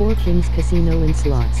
Four Kings Casino and Slots.